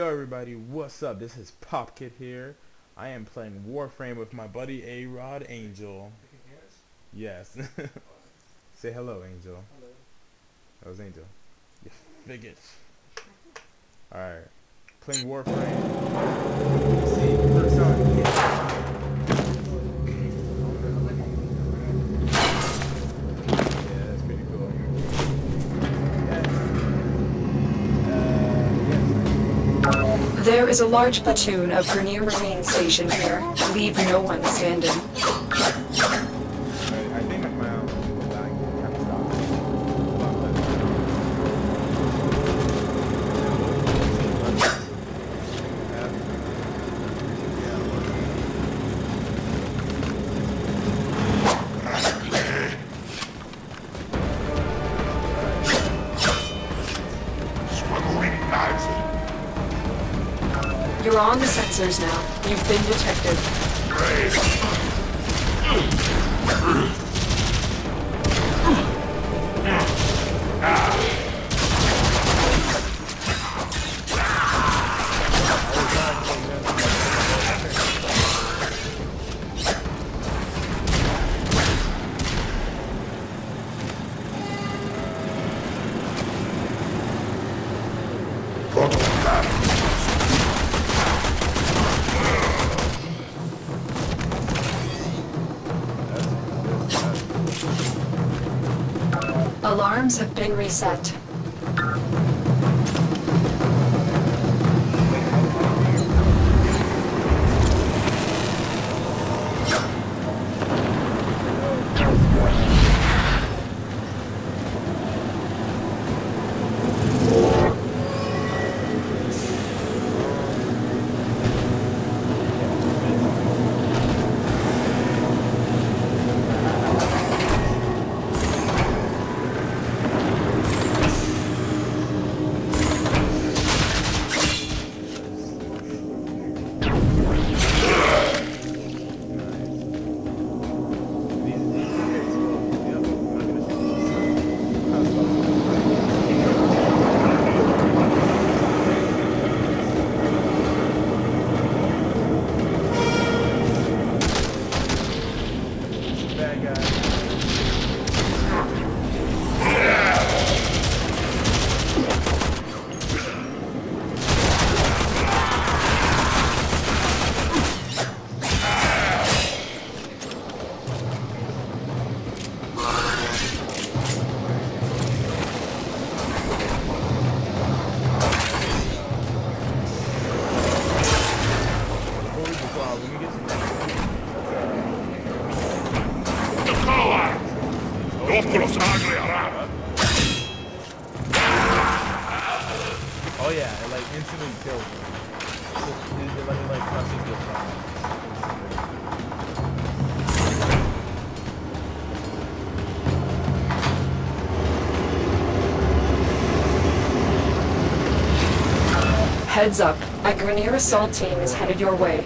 Yo everybody, what's up? This is Popkit here. I am playing Warframe with my buddy A-Rod Angel. Yes. Say hello, Angel. Hello. That was Angel. You faggot. Alright. Playing Warframe. Is a large platoon of Grineer Marine stationed here. Leave no one standing. Now. You've been detected. Alarms have been reset. Dopo lo sangue arabo. Oh yeah, it like instantly kills him. It, it, it, like, it, like the front. Heads up. A Grineer assault team is headed your way.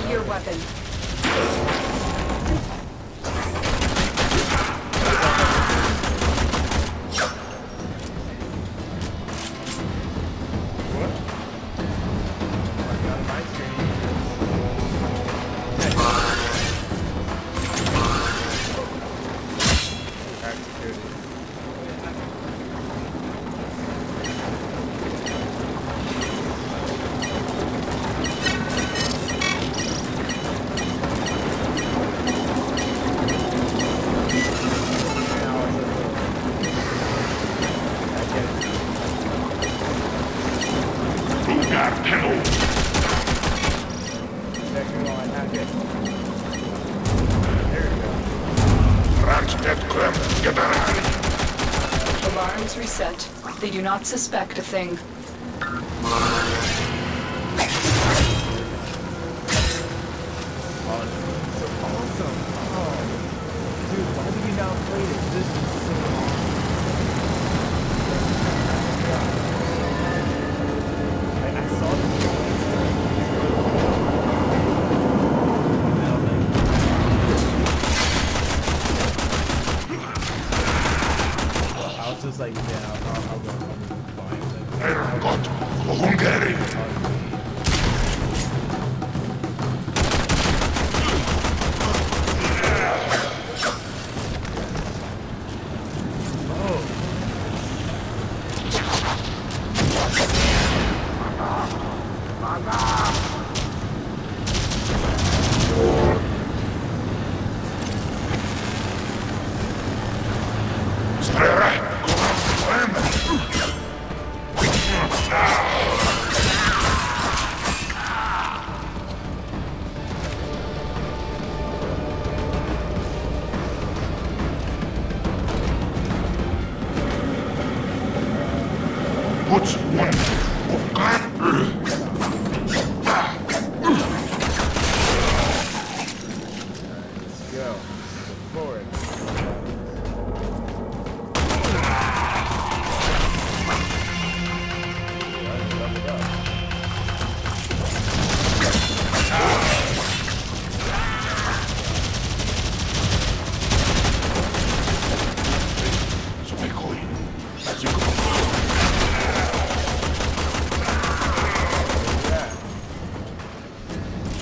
Seen. Your weapon. what? Crack Okay. There we go. Randstad Clem, get ready. Alarms reset. They do not suspect a thing.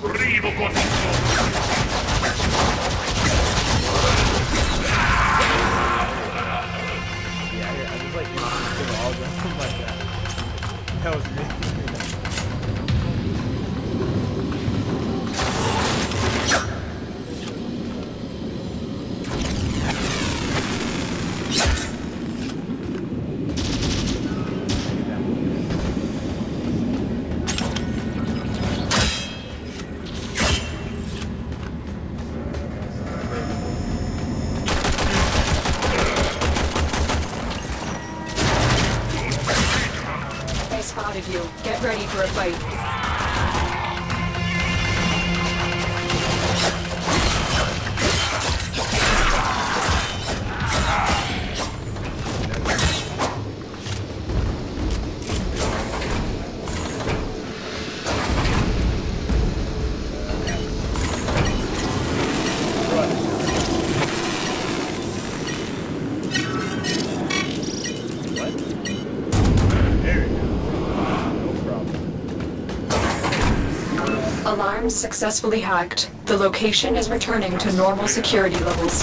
Rivo con Yeah, yeah, I just like all like that. Oh that was me. Alarms successfully hacked. The location is returning to normal security levels.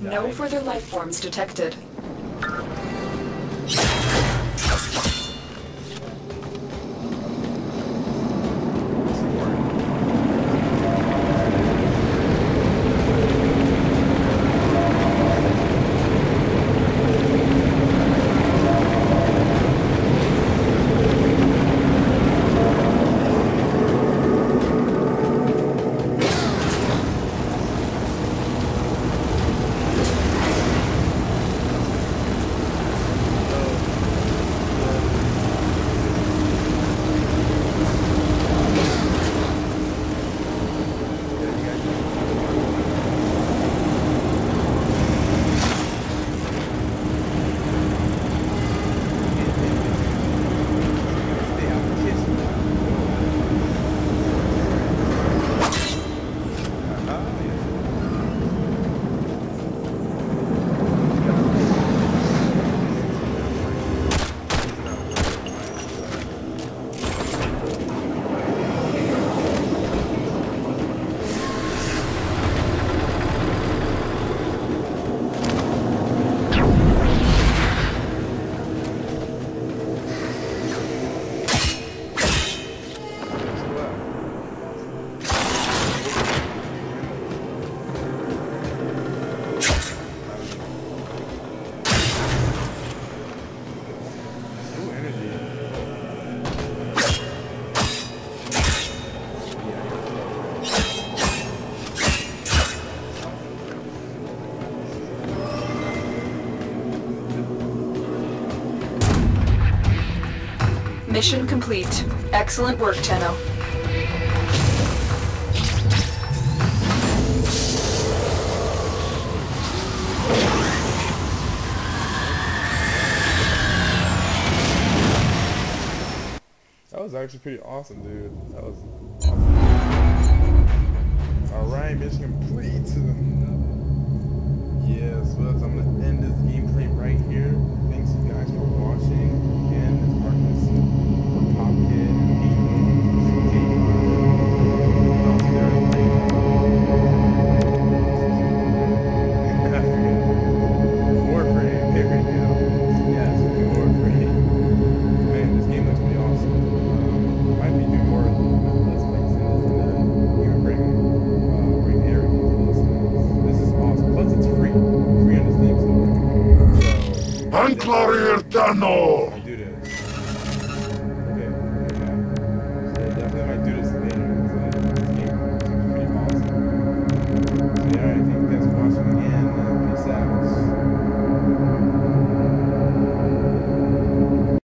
No further life forms detected. Mission complete. Excellent work, Tenno. That was actually pretty awesome, dude. That was awesome. Alright, mission complete. Yes, well, I'm gonna end this gameplay right Corrier Tano.